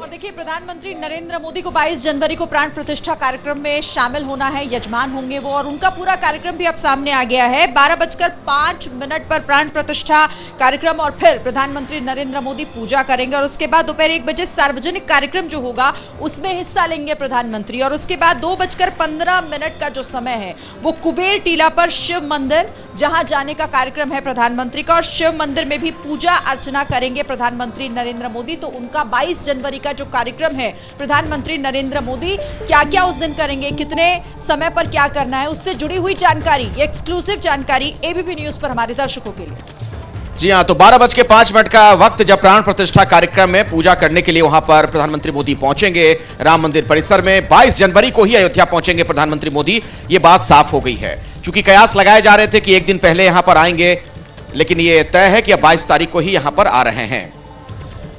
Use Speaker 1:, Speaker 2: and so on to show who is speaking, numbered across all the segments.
Speaker 1: और देखिए, प्रधानमंत्री नरेंद्र मोदी को 22 जनवरी को प्राण प्रतिष्ठा कार्यक्रम में शामिल होना है, यजमान होंगे वो, और उनका पूरा कार्यक्रम भी अब सामने आ गया है। बारह बजकर पाँच मिनट पर प्राण प्रतिष्ठा कार्यक्रम, और फिर प्रधानमंत्री नरेंद्र मोदी पूजा करेंगे, और उसके बाद दोपहर एक बजे सार्वजनिक कार्यक्रम जो होगा, उसमें हिस्सा लेंगे प्रधानमंत्री। और उसके बाद दो बजकर पंद्रह मिनट का जो समय है, वो कुबेर टीला पर शिव मंदिर, जहाँ जाने का कार्यक्रम है प्रधानमंत्री का, और शिव मंदिर में भी पूजा अर्चना करेंगे प्रधानमंत्री नरेंद्र मोदी। तो उनका 22 जनवरी का जो कार्यक्रम है, प्रधानमंत्री नरेंद्र मोदी क्या क्या उस दिन करेंगे, कितने समय पर क्या करना है, उससे जुड़ी हुई जानकारी एक्सक्लूसिव जानकारी एबीपी न्यूज़ पर हमारे दर्शकों के लिए।
Speaker 2: जी हाँ तो बारह बज के पाँच मिनट का वक्त जब प्राण प्रतिष्ठा कार्यक्रम में पूजा करने के लिए वहाँ पर प्रधानमंत्री मोदी पहुँचेंगे, राम मंदिर परिसर में 22 जनवरी को ही अयोध्या पहुँचेंगे प्रधानमंत्री मोदी, ये बात साफ़ हो गई है। क्योंकि कयास लगाए जा रहे थे कि एक दिन पहले यहाँ पर आएँगे, लेकिन ये तय है कि अब बाईस तारीख को ही यहाँ पर आ रहे हैं।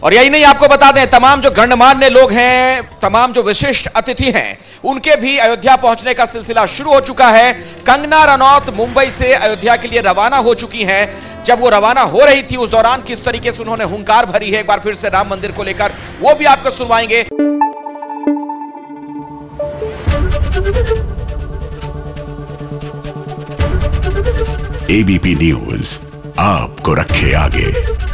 Speaker 2: और यही नहीं, आपको बता दें, तमाम जो गणमान्य लोग हैं, तमाम जो विशिष्ट अतिथि हैं, उनके भी अयोध्या पहुँचने का सिलसिला शुरू हो चुका है। कंगना रनौत मुंबई से अयोध्या के लिए रवाना हो चुकी हैं। जब वो रवाना हो रही थी, उस दौरान किस तरीके से उन्होंने हुंकार भरी है, एक बार फिर से राम मंदिर को लेकर, वो भी आपको सुनवाएँगे।
Speaker 3: एबीपी न्यूज़, आपको रखे आगे।